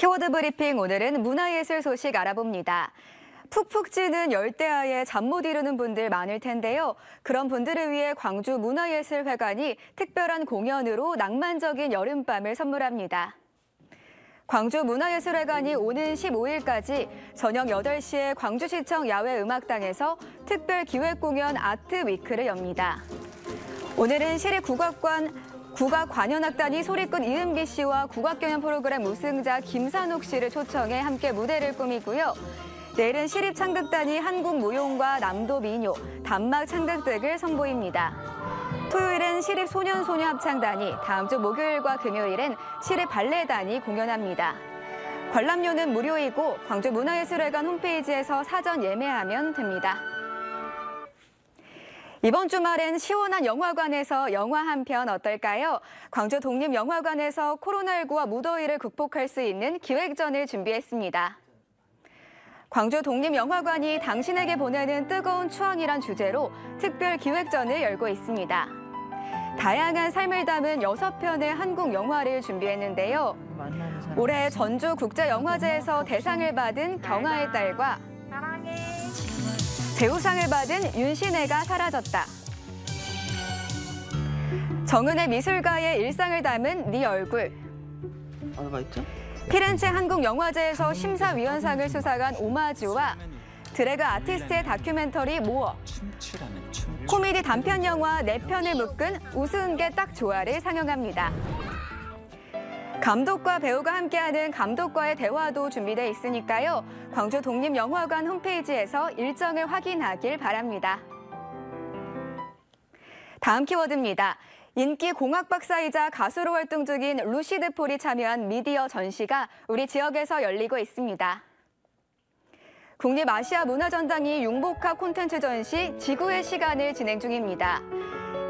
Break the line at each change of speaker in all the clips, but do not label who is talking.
키워드 브리핑 오늘은 문화예술 소식 알아봅니다. 푹푹 찌는 열대야에 잠 못 이루는 분들 많을 텐데요. 그런 분들을 위해 광주 문화예술회관이 특별한 공연으로 낭만적인 여름밤을 선물합니다. 광주 문화예술회관이 오는 15일까지 저녁 8시에 광주시청 야외음악당에서 특별 기획 공연 아트 위크를 엽니다. 오늘은 시립국악관 국악 관현악단이 소리꾼 이은비 씨와 국악경연 프로그램 우승자 김산욱 씨를 초청해 함께 무대를 꾸미고요. 내일은 시립창극단이 한국 무용과 남도 민요, 단막 창극 등을 선보입니다. 토요일엔 시립 소년소녀 합창단이, 다음 주 목요일과 금요일엔 시립 발레단이 공연합니다. 관람료는 무료이고 광주문화예술회관 홈페이지에서 사전 예매하면 됩니다. 이번 주말엔 시원한 영화관에서 영화 한 편 어떨까요? 광주 독립영화관에서 코로나19와 무더위를 극복할 수 있는 기획전을 준비했습니다. 광주 독립영화관이 당신에게 보내는 뜨거운 추억이란 주제로 특별 기획전을 열고 있습니다. 다양한 삶을 담은 여섯 편의 한국 영화를 준비했는데요. 올해 전주국제영화제에서 대상을 받은 경아의 딸과 배우상을 받은 윤신혜가 사라졌다. 정은의 미술가의 일상을 담은 네 얼굴. 피렌체 한국영화제에서 심사위원상을 수상한 오마주와 드래그 아티스트의 다큐멘터리 모어. 코미디 단편 영화 네편을 묶은 우스운 게 딱 좋아를 상영합니다. 감독과 배우가 함께하는 감독과의 대화도 준비돼 있으니까요. 광주 독립영화관 홈페이지에서 일정을 확인하길 바랍니다. 다음 키워드입니다. 인기 공학 박사이자 가수로 활동 중인 루시드 폴이 참여한 미디어 전시가 우리 지역에서 열리고 있습니다. 국립아시아 문화전당이 융복합 콘텐츠 전시 지구의 시간을 진행 중입니다.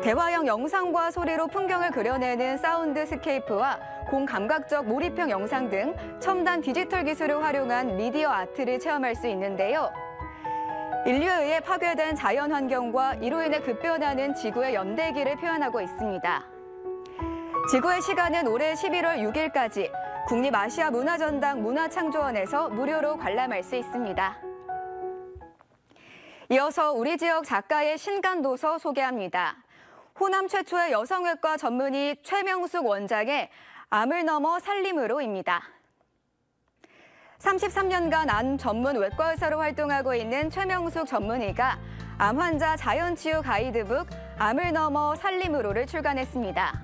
대화형 영상과 소리로 풍경을 그려내는 soundscape와 공감각적 몰입형 영상 등 첨단 디지털 기술을 활용한 미디어 아트를 체험할 수 있는데요. 인류에 의해 파괴된 자연 환경과 이로 인해 급변하는 지구의 연대기를 표현하고 있습니다. 지구의 시간은 올해 11월 6일까지 국립아시아 문화전당 문화창조원에서 무료로 관람할 수 있습니다. 이어서 우리 지역 작가의 신간 도서 소개합니다. 호남 최초의 여성외과 전문의 최명숙 원장의 암을 넘어 살림으로입니다. 33년간 암 전문 외과 의사로 활동하고 있는 최명숙 전문의가 암 환자 자연 치유 가이드북 암을 넘어 살림으로를 출간했습니다.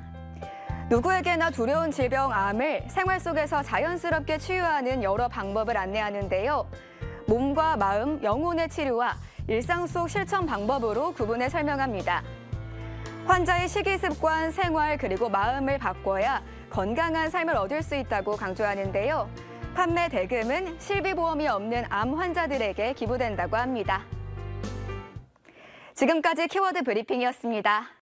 누구에게나 두려운 질병 암을 생활 속에서 자연스럽게 치유하는 여러 방법을 안내하는데요. 몸과 마음, 영혼의 치료와 일상 속 실천 방법으로 구분해 설명합니다. 환자의 식이습관, 생활, 그리고 마음을 바꿔야 건강한 삶을 얻을 수 있다고 강조하는데요. 판매 대금은 실비보험이 없는 암 환자들에게 기부된다고 합니다. 지금까지 키워드 브리핑이었습니다.